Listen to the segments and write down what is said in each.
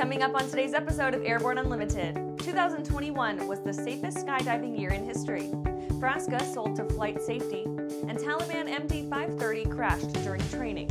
Coming up on today's episode of Airborne Unlimited, 2021 was the safest skydiving year in history. Frasca sold to flight safety, and Taliban MD 530 crashed during training.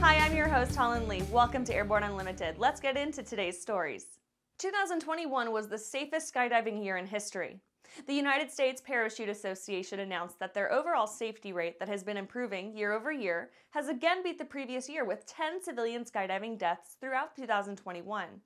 Hi, I'm your host, Holland Lee. Welcome to Airborne Unlimited. Let's get into today's stories. 2021 was the safest skydiving year in history. The United States Parachute Association announced that their overall safety rate that has been improving year over year has again beat the previous year with 10 civilian skydiving deaths throughout 2021.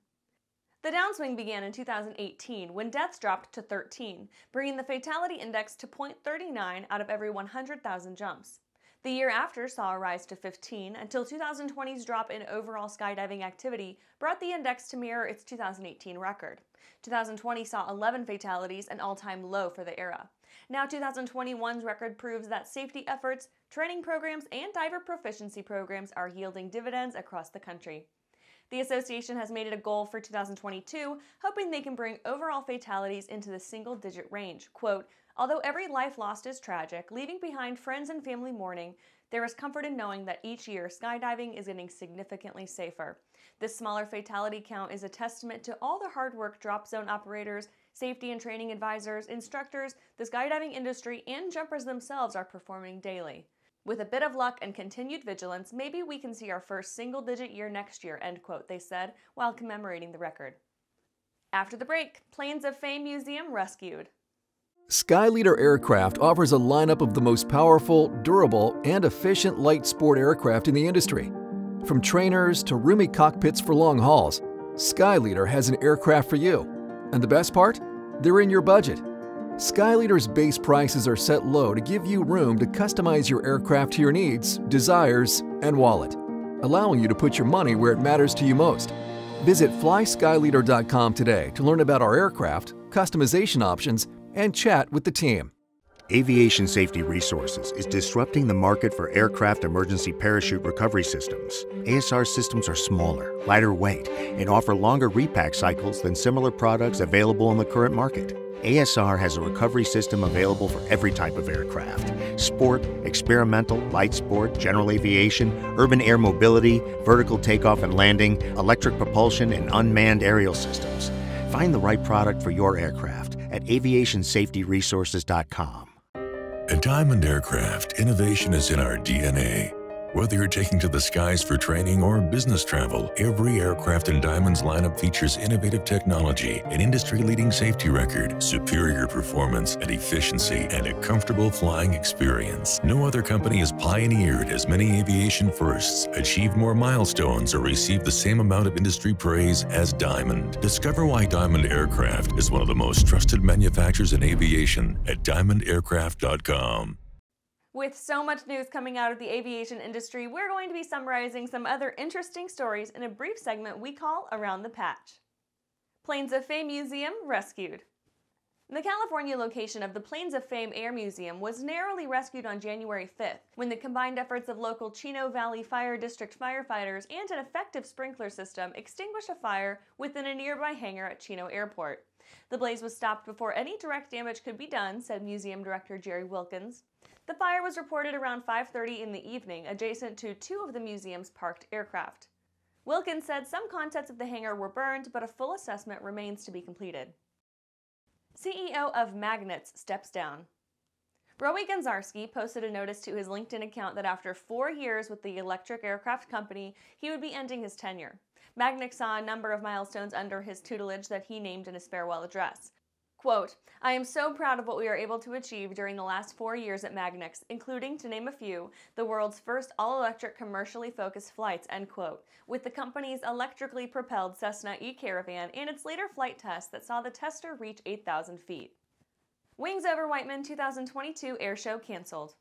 The downswing began in 2018 when deaths dropped to 13, bringing the fatality index to 0.39 out of every 100,000 jumps. The year after saw a rise to 15 until 2020's drop in overall skydiving activity brought the index to mirror its 2018 record. 2020 saw 11 fatalities, an all time low for the era. Now, 2021's record proves that safety efforts, training programs, and diver proficiency programs are yielding dividends across the country. The association has made it a goal for 2022, hoping they can bring overall fatalities into the single digit range. Quote, Although every life lost is tragic, leaving behind friends and family mourning, there is comfort in knowing that each year skydiving is getting significantly safer. This smaller fatality count is a testament to all the hard work drop zone operators, safety and training advisors, instructors, the skydiving industry, and jumpers themselves are performing daily. With a bit of luck and continued vigilance, maybe we can see our first single digit year next year, end quote, they said, while commemorating the record. After the break, Planes of Fame Museum rescued. Skyleader Aircraft offers a lineup of the most powerful, durable, and efficient light sport aircraft in the industry. From trainers to roomy cockpits for long hauls, Skyleader has an aircraft for you. And the best part? They're in your budget. Skyleader's base prices are set low to give you room to customize your aircraft to your needs, desires, and wallet, allowing you to put your money where it matters to you most. Visit flyskyleader.com today to learn about our aircraft, customization options, and chat with the team. Aviation Safety Resources is disrupting the market for aircraft emergency parachute recovery systems. ASR systems are smaller, lighter weight, and offer longer repack cycles than similar products available in the current market. ASR has a recovery system available for every type of aircraft sport, experimental, light sport, general aviation, urban air mobility, vertical takeoff and landing, electric propulsion, and unmanned aerial systems. Find the right product for your aircraft at aviationsafetyresources.com. At Diamond Aircraft, innovation is in our DNA. Whether you're taking to the skies for training or business travel, every aircraft in Diamond's lineup features innovative technology, an industry leading safety record, superior performance and efficiency, and a comfortable flying experience. No other company has pioneered as many aviation firsts, achieved more milestones, or received the same amount of industry praise as Diamond. Discover why Diamond Aircraft is one of the most trusted manufacturers in aviation at diamondaircraft.com. With so much news coming out of the aviation industry, we're going to be summarizing some other interesting stories in a brief segment we call Around the Patch. Planes of Fame Museum rescued. The California location of the Planes of Fame Air Museum was narrowly rescued on January 5th when the combined efforts of local Chino Valley Fire District firefighters and an effective sprinkler system extinguished a fire within a nearby hangar at Chino Airport. The blaze was stopped before any direct damage could be done, said Museum Director Jerry Wilkins. The fire was reported around 5:30 in the evening adjacent to two of the museum's parked aircraft. Wilkins said some contents of the hangar were burned, but a full assessment remains to be completed. CEO of MagniX steps down. Roei Ganzarski posted a notice to his LinkedIn account that after four years with the electric aircraft company, he would be ending his tenure. MagniX saw a number of milestones under his tutelage that he named in his farewell address. Quote, I am so proud of what we are able to achieve during the last four years at MagniX, including, to name a few, the world's first all-electric commercially focused flights, end quote, with the company's electrically propelled Cessna E-Caravan and its later flight test that saw the tester reach 8,000 feet. Wings over Whiteman 2022 Air Show canceled.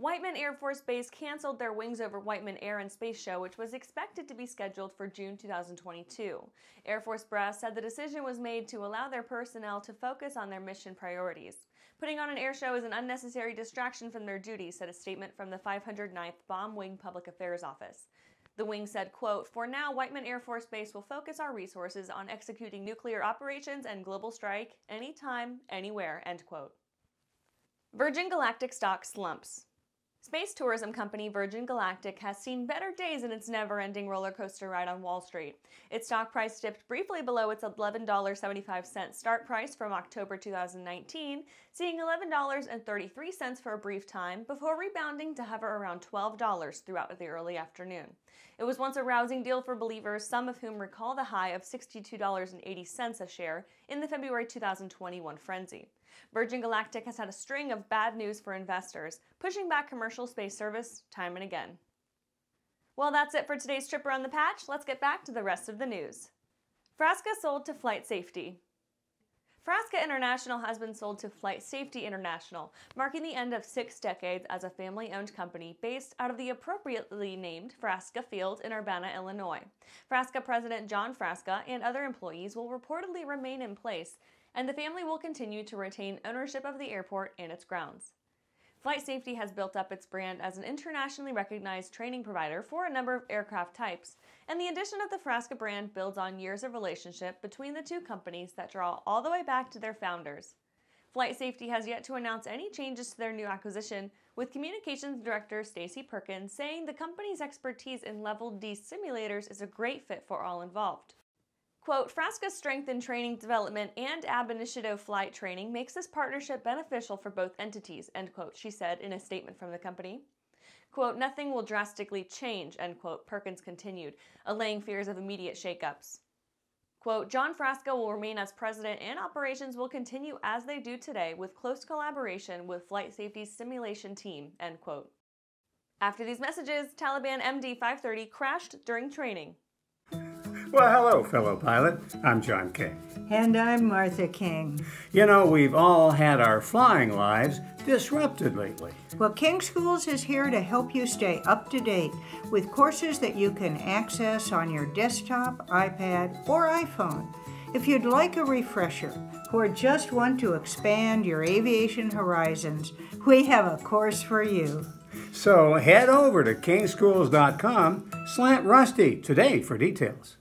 Whiteman Air Force Base canceled their Wings Over Whiteman Air and Space Show, which was expected to be scheduled for June 2022. Air Force brass said the decision was made to allow their personnel to focus on their mission priorities. Putting on an air show is an unnecessary distraction from their duties, said a statement from the 509th Bomb Wing Public Affairs Office. The wing said, quote, For now, Whiteman Air Force Base will focus our resources on executing nuclear operations and global strike anytime, anywhere, end quote. Virgin Galactic stock slumps. Space tourism company Virgin Galactic has seen better days in its never ending roller coaster ride on Wall Street. Its stock price dipped briefly below its $11.75 start price from October 2019, seeing $11.33 for a brief time before rebounding to hover around $12 throughout the early afternoon. It was once a rousing deal for believers, some of whom recall the high of $62.80 a share in the February 2021 frenzy. Virgin Galactic has had a string of bad news for investors, pushing back commercial space service time and again. Well, that's it for today's trip around the patch. Let's get back to the rest of the news. Frasca sold to Flight Safety. Frasca International has been sold to Flight Safety International, marking the end of six decades as a family owned company based out of the appropriately named Frasca Field in Urbana, Illinois. Frasca President John Frasca and other employees will reportedly remain in place and the family will continue to retain ownership of the airport and its grounds. Flight Safety has built up its brand as an internationally recognized training provider for a number of aircraft types, and the addition of the Frasca brand builds on years of relationship between the two companies that draw all the way back to their founders. Flight Safety has yet to announce any changes to their new acquisition, with Communications Director Stacy Perkins saying the company's expertise in Level D simulators is a great fit for all involved. Quote, Frasca's strength in training development and ab initio flight training makes this partnership beneficial for both entities, end quote, she said in a statement from the company. Quote, nothing will drastically change, end quote, Perkins continued, allaying fears of immediate shakeups. Quote, John Frasca will remain as president and operations will continue as they do today with close collaboration with Flight Safety's simulation team, end quote. After these messages, Taliban MD 530 crashed during training. Well, hello, fellow pilot. I'm John King. And I'm Martha King. You know, we've all had our flying lives disrupted lately. Well, King Schools is here to help you stay up to date with courses that you can access on your desktop, iPad, or iPhone. If you'd like a refresher or just want to expand your aviation horizons, we have a course for you. So head over to kingschools.com slant rusty today for details.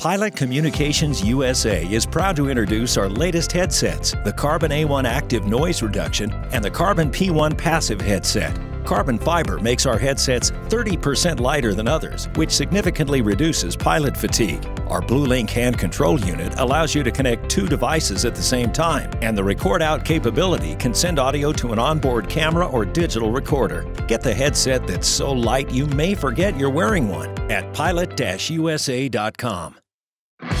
Pilot Communications USA is proud to introduce our latest headsets, the Carbon A1 Active Noise Reduction and the Carbon P1 Passive Headset. Carbon fiber makes our headsets 30% lighter than others, which significantly reduces pilot fatigue. Our BlueLink hand control unit allows you to connect two devices at the same time, and the record out capability can send audio to an onboard camera or digital recorder. Get the headset that's so light you may forget you're wearing one at pilot-usa.com.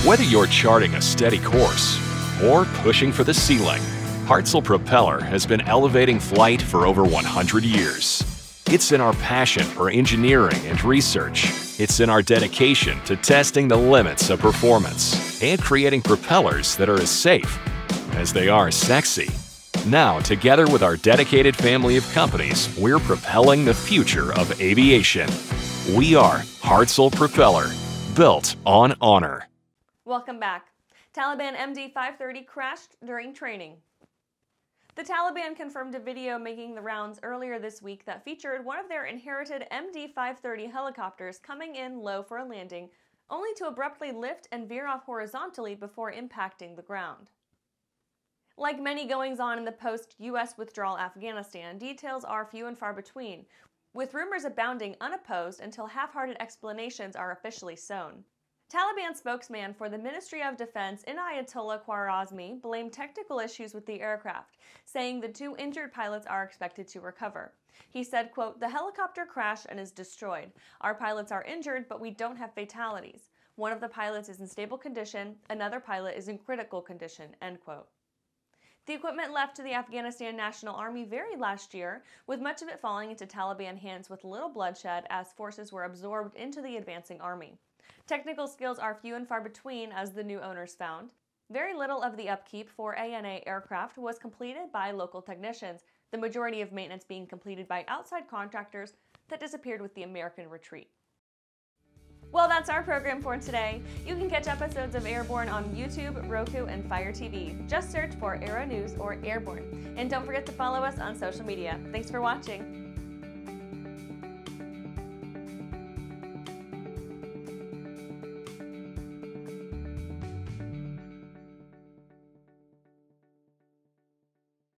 Whether you're charting a steady course or pushing for the ceiling, Hartzell Propeller has been elevating flight for over 100 years. It's in our passion for engineering and research. It's in our dedication to testing the limits of performance and creating propellers that are as safe as they are sexy. Now, together with our dedicated family of companies, we're propelling the future of aviation. We are Hartzell Propeller, built on honor. Welcome back. Taliban MD 530 crashed during training. The Taliban confirmed a video making the rounds earlier this week that featured one of their inherited MD 530 helicopters coming in low for a landing, only to abruptly lift and veer off horizontally before impacting the ground. Like many goings on in the post US withdrawal Afghanistan, details are few and far between, with rumors abounding unopposed until half hearted explanations are officially sown. Taliban spokesman for the Ministry of Defense Inayatullah Khwarazmi blamed technical issues with the aircraft, saying the two injured pilots are expected to recover. He said, quote, "The helicopter crashed and is destroyed. Our pilots are injured, but we don't have fatalities. One of the pilots is in stable condition, another pilot is in critical condition." End quote. The equipment left to the Afghanistan National Army varied last year, with much of it falling into Taliban hands with little bloodshed as forces were absorbed into the advancing army. Technical skills are few and far between, as the new owners found. Very little of the upkeep for ANA aircraft was completed by local technicians, the majority of maintenance being completed by outside contractors that disappeared with the American retreat. Well, that's our program for today. You can catch episodes of Airborne on YouTube, Roku, and Fire TV. Just search for Aero News or Airborne. And don't forget to follow us on social media. Thanks for watching.